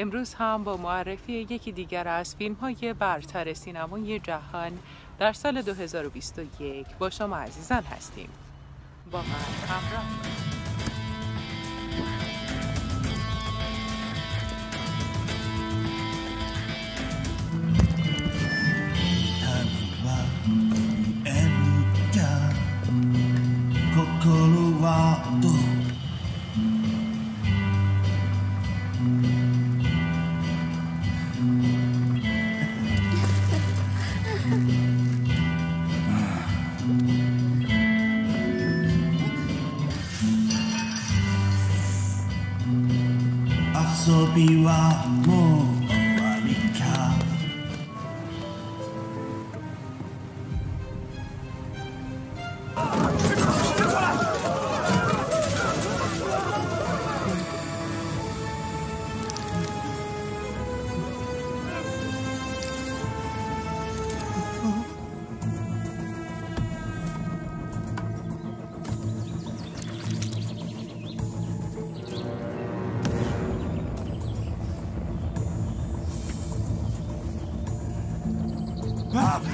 امروز هم با معرفی یکی دیگر از فیلم های برتر سینمای جهان در سال 2021 با شما عزیزان هستیم. با من همراه 遊びはもう終わりかあ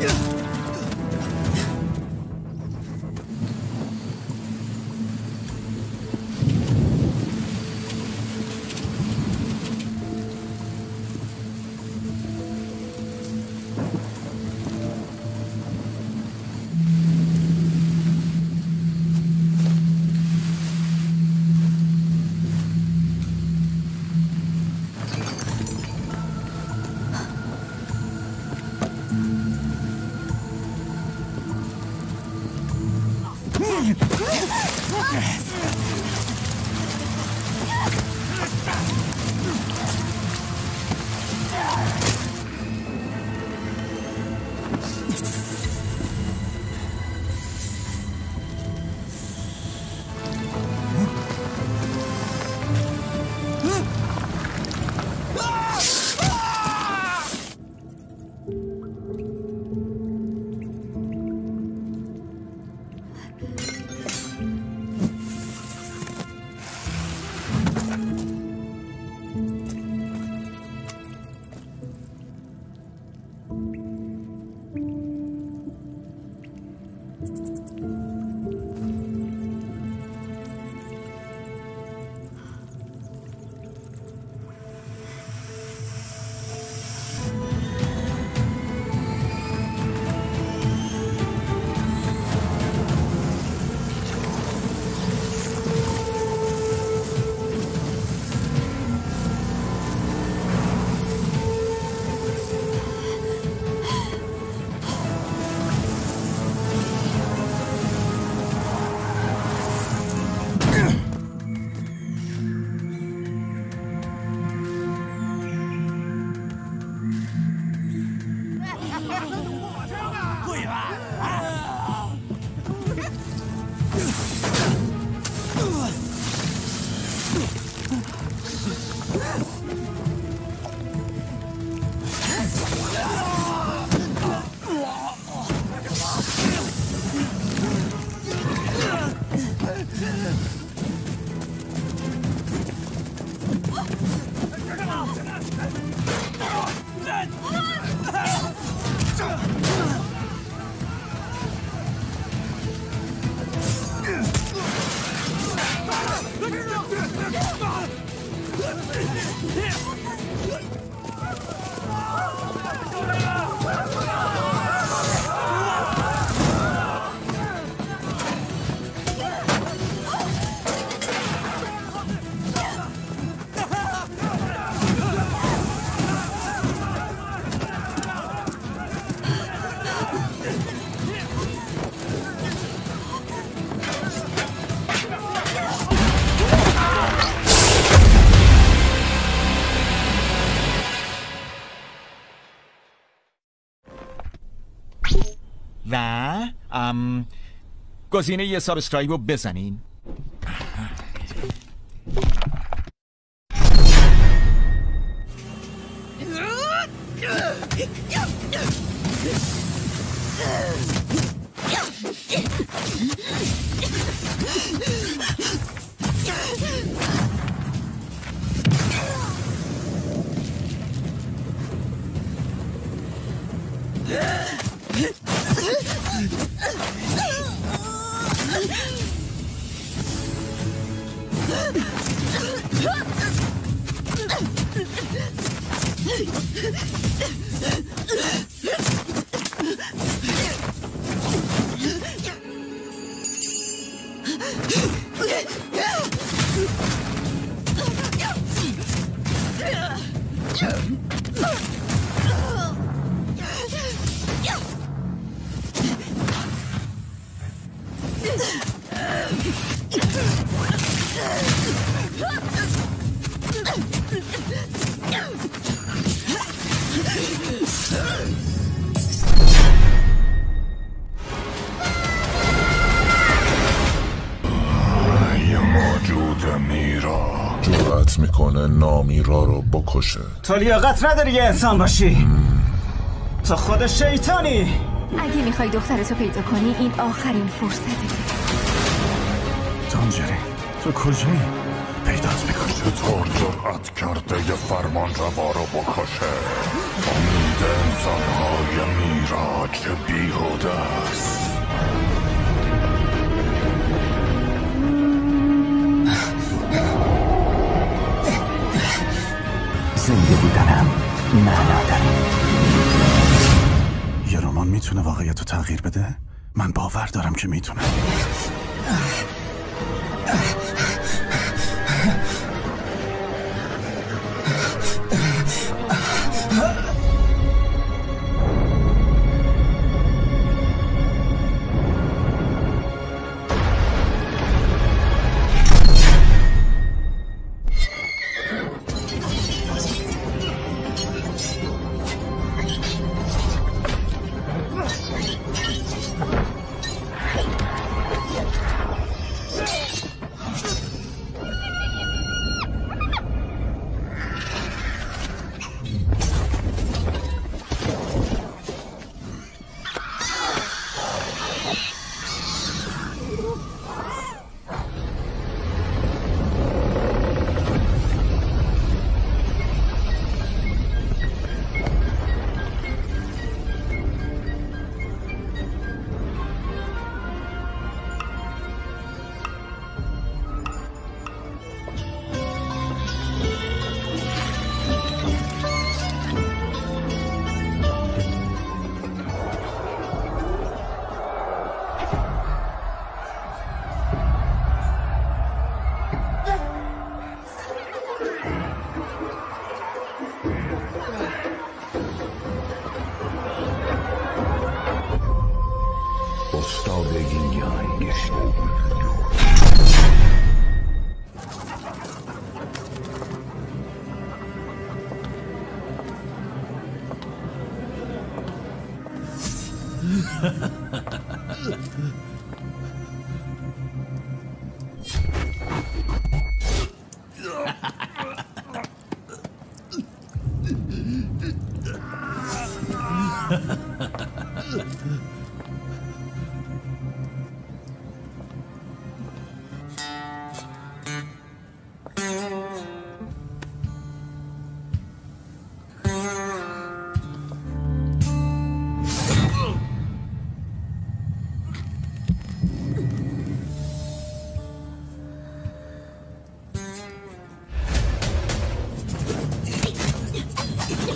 Yeah. Come on! نه ام گزینه یه سابسکرایب رو بزنین. Yeah. می‌کنه نامیرا رو بکشه. تو لیاقت نداری یه انسان باشی. تو خود شیطانی. اگه می‌خوای دخترتو پیدا کنی این آخرین فرصتته تانجری تو کجایی؟ پیدات می‌کنی. چطور جرأت کرده یه فرمان روا رو بکشه؟ امید انسانهای میرا چه بیهوده است؟ می‌تونه واقعیت رو تغییر بده؟ من باور دارم که می‌تونه Ha ha ha ha ha ha.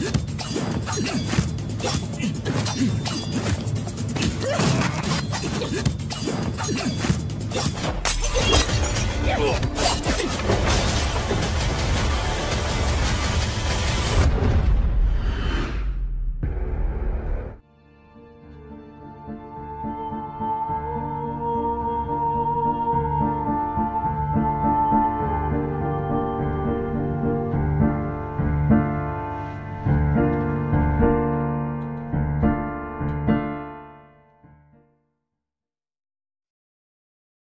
Yeah.